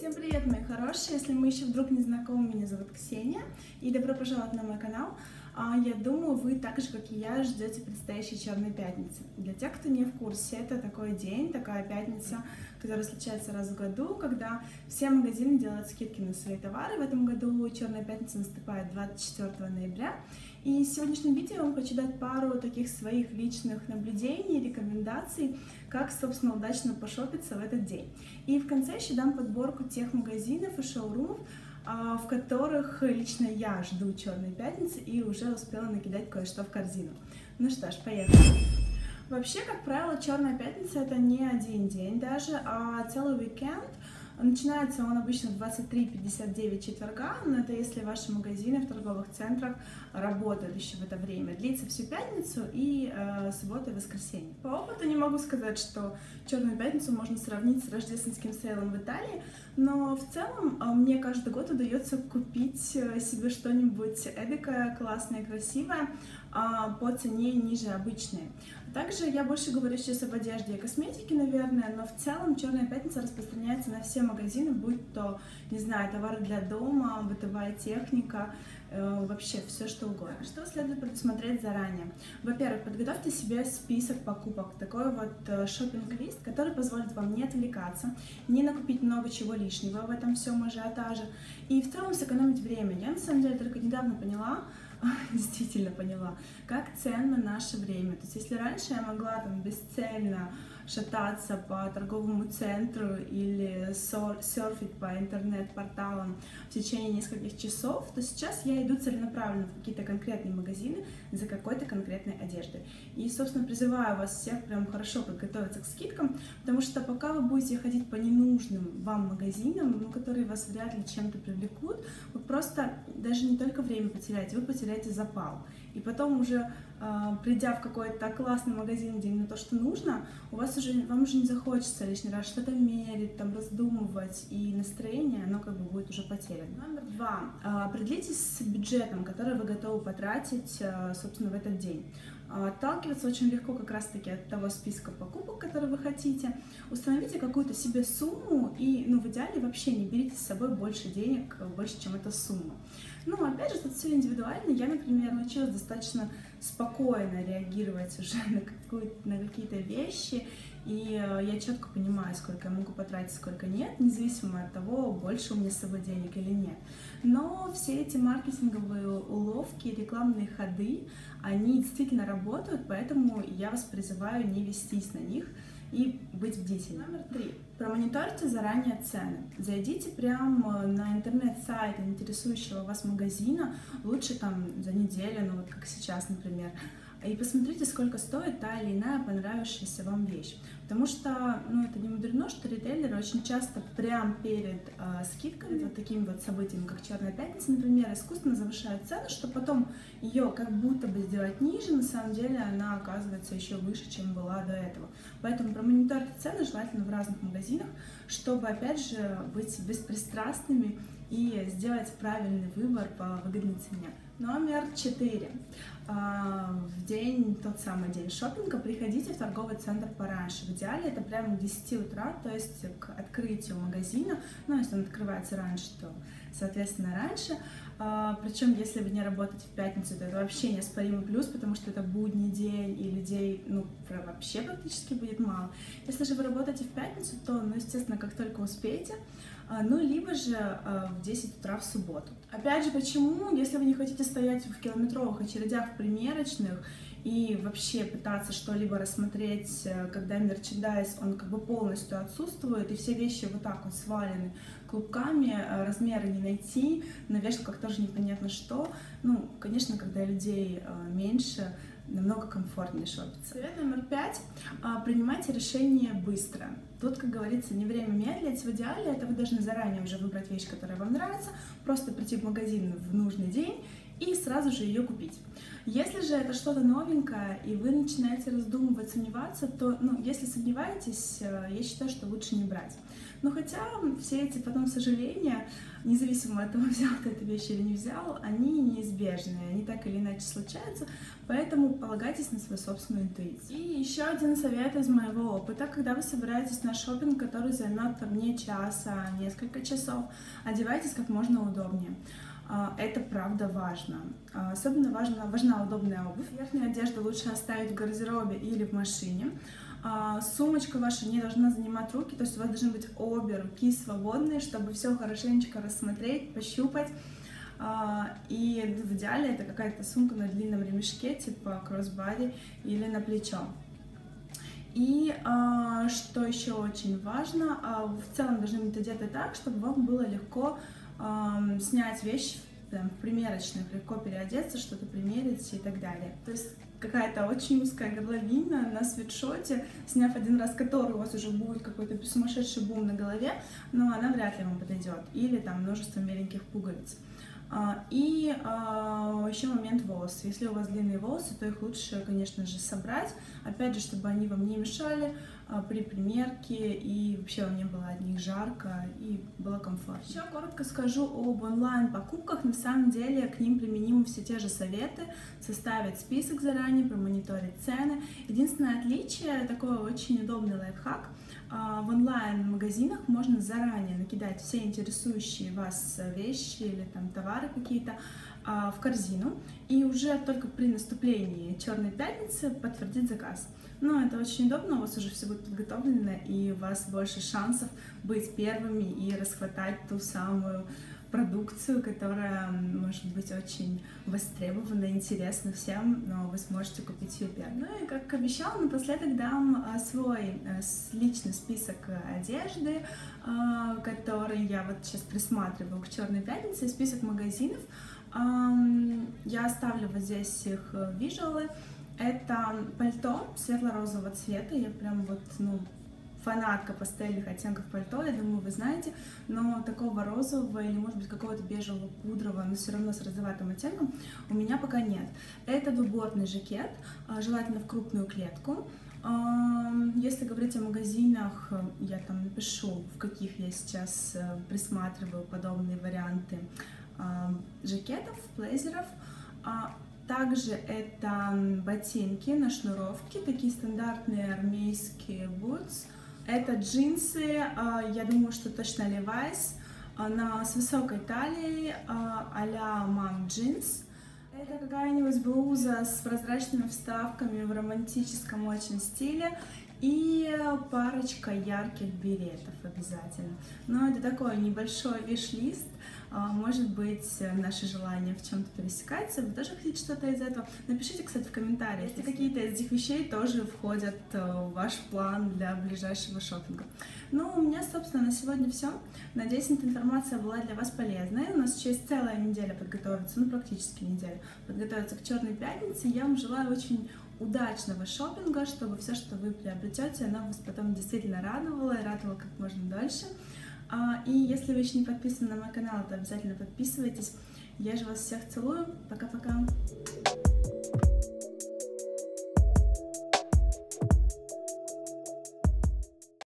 Всем привет, мои хорошие! Если мы еще вдруг не знакомы, меня зовут Ксения, и добро пожаловать на мой канал. А, я думаю, вы так же, как и я, ждете предстоящей Черной Пятницы. Для тех, кто не в курсе, это такой день, такая пятница, которая случается раз в году, когда все магазины делают скидки на свои товары. В этом году Черная Пятница наступает 24 ноября. И в сегодняшнем видео я вам хочу дать пару таких своих личных наблюдений, рекомендаций, как, собственно, удачно пошопиться в этот день. И в конце еще дам подборку тех магазинов и шоурумов, в которых лично я жду Черной пятницы и уже успела накидать кое-что в корзину. Ну что ж, поехали. Вообще, как правило, Черная пятница это не один день даже, а целый уикенд. Начинается он обычно в 23.59 четверга, но это если ваши магазины в торговых центрах работают еще в это время. Длится всю пятницу и э, субботу и воскресенье. По опыту не могу сказать, что Черную пятницу можно сравнить с рождественским сейлом в Италии, но в целом э, мне каждый год удается купить э, себе что-нибудь эдакое, классное, красивое э, по цене ниже обычной. Также я больше говорю сейчас об одежде и косметике, наверное, но в целом Черная пятница распространяется на все магазины, будь то, не знаю, товары для дома, бытовая техника, э, вообще все что угодно. Что следует предусмотреть заранее? Во-первых, подготовьте себе список покупок, такой вот э, шопинг-лист, который позволит вам не отвлекаться, не накупить много чего лишнего в этом всем ажиотаже и в целом сэкономить время. Я на самом деле только недавно поняла, действительно поняла, как ценно наше время. То есть если раньше я могла там бесцельно шататься по торговому центру или серфить по интернет-порталам в течение нескольких часов, то сейчас я иду целенаправленно в какие-то конкретные магазины за какой-то конкретной одеждой. И, собственно, призываю вас всех прям хорошо подготовиться к скидкам, потому что пока вы будете ходить по ненужным вам магазинам, ну, которые вас вряд ли чем-то привлекут, вы просто даже не только время потеряете, вы потеряете запал. И потом уже, а, придя в какой-то классный магазин, где именно то, что нужно, у вас уже, вам уже не захочется лишний раз что-то мерить, там, раздумывать, и настроение, оно как бы будет уже потеряно. Номер два. А, определитесь с бюджетом, который вы готовы потратить, а, собственно, в этот день. Отталкиваться очень легко как раз-таки от того списка покупок, который вы хотите. Установите какую-то себе сумму и, ну, в идеале вообще не берите с собой больше денег, больше, чем эта сумма. Ну, опять же, тут все индивидуально. Я, например, научилась достаточно спокойно реагировать уже на, на какие-то вещи, и э, я четко понимаю, сколько я могу потратить, сколько нет, независимо от того, больше у меня с собой денег или нет. Но все эти маркетинговые уловки, рекламные ходы, они действительно работают, поэтому я вас призываю не вестись на них и быть бдительным. Номер три. Промониторьте заранее цены. Зайдите прямо на интернет-сайт интересующего вас магазина, лучше там за неделю, ну вот как сейчас, например, и посмотрите, сколько стоит та или иная понравившаяся вам вещь. Потому что, ну, это не мудрено, что ритейлеры очень часто прям перед э, скидками, вот такими вот событиями, как Черная пятница, например, искусственно завышают цену, чтобы потом ее как будто бы сделать ниже, на самом деле она оказывается еще выше, чем была до этого. Поэтому промониторьте цены желательно в разных магазинах, чтобы, опять же, быть беспристрастными и сделать правильный выбор по выгодной цене. Номер четыре. А, в день, тот самый день шопинга, приходите в торговый центр пораньше. В идеале это прямо к 10 утра, то есть к открытию магазина. Ну, если он открывается раньше, то, соответственно, раньше. А, Причем, если вы не работаете в пятницу, то это вообще неоспоримый плюс, потому что это будний день, и людей, ну, вообще практически будет мало. Если же вы работаете в пятницу, то, ну, естественно, как только успеете, а, ну, либо же а, в 10 утра в субботу. Опять же, почему, если вы не хотите стоять в километровых очередях в примерочных и вообще пытаться что-либо рассмотреть, э, когда мерчендайз, он как бы полностью отсутствует, и все вещи вот так вот свалены клубками, э, размеры не найти, на вешалках тоже непонятно что. Ну, конечно, когда людей э, меньше, намного комфортнее шопиться. Совет номер пять. А, принимайте решение быстро. Тут, как говорится, не время медлить. В идеале это вы должны заранее уже выбрать вещь, которая вам нравится, просто прийти в магазин в нужный день и сразу же ее купить. Если же это что-то новенькое, и вы начинаете раздумывать, сомневаться, то, ну, если сомневаетесь, э, я считаю, что лучше не брать. Но хотя все эти потом сожаления, независимо от того, взял ты эту вещь или не взял, они неизбежны, они так или иначе случаются, поэтому полагайтесь на свою собственную интуицию. И еще один совет из моего опыта, когда вы собираетесь на шопинг, который займет там не час, а несколько часов, одевайтесь как можно удобнее. А, это правда важно. А, особенно важна, важна удобная обувь. Верхнюю одежду лучше оставить в гардеробе или в машине. А, сумочка ваша не должна занимать руки, то есть у вас должны быть обе руки свободные, чтобы все хорошенечко рассмотреть, пощупать. И в идеале это какая-то сумка на длинном ремешке, типа кроссбади или на плечо. И что еще очень важно, в целом должны быть одеты так, чтобы вам было легко э, снять вещь там, в примерочных, легко переодеться, что-то примерить и так далее. То есть какая-то очень узкая горловина на свитшоте, сняв один раз который, у вас уже будет какой-то сумасшедший бум на голове, но она вряд ли вам подойдет. Или там множество меленьких пуговиц. А, и а, еще момент волос. Если у вас длинные волосы, то их лучше, конечно же, собрать. Опять же, чтобы они вам не мешали при примерке и вообще вам не было от них жарко и было комфортно. Еще коротко скажу об онлайн-покупках. На самом деле к ним применимы все те же советы. Составить список заранее, промониторить цены. Единственное отличие, такой очень удобный лайфхак – в онлайн-магазинах можно заранее накидать все интересующие вас вещи или там товары какие-то в корзину и уже только при наступлении Черной пятницы подтвердить заказ. Ну, это очень удобно, у вас уже все будет подготовлено, и у вас больше шансов быть первыми и расхватать ту самую продукцию, которая может быть очень востребована, интересна всем, но вы сможете купить ее первым. Ну и как обещала, напоследок дам а, свой э, личный список одежды, а, который я вот сейчас присматриваю к Черной пятнице, список магазинов. Я оставлю вот здесь их э, визуалы. Это пальто светло-розового цвета, я прям вот, ну, фанатка пастельных оттенков пальто, я думаю, вы знаете, но такого розового или, может быть, какого-то бежевого пудрового, но все равно с розоватым оттенком у меня пока нет. Это двубортный жакет, а, желательно в крупную клетку. Если говорить о магазинах, я там напишу, в каких я сейчас э, присматриваю подобные варианты жакетов, блейзеров. А, также это ботинки на шнуровке, такие стандартные армейские boots. Это джинсы, а, я думаю, что точно Levi's, на, с высокой талией, а-ля мам джинс. Это какая-нибудь блуза с прозрачными вставками в романтическом очень стиле и парочка ярких беретов обязательно. Но это такой небольшой виш-лист, а, может быть, наши желания в чем-то пересекаются, вы тоже хотите что-то из этого? Напишите, кстати, в комментариях, если какие-то из этих вещей тоже входят э, в ваш план для ближайшего шопинга. Ну, у меня, собственно, на сегодня все. Надеюсь, эта информация была для вас полезной. У нас еще есть целая неделя подготовиться, ну, практически неделя, подготовиться к Черной пятнице. Я вам желаю очень удачного шопинга, чтобы все, что вы приобретете, оно вас потом действительно радовало и радовало как можно дольше. А, и если вы еще не подписаны на мой канал, то обязательно подписывайтесь. Я же вас всех целую. Пока-пока.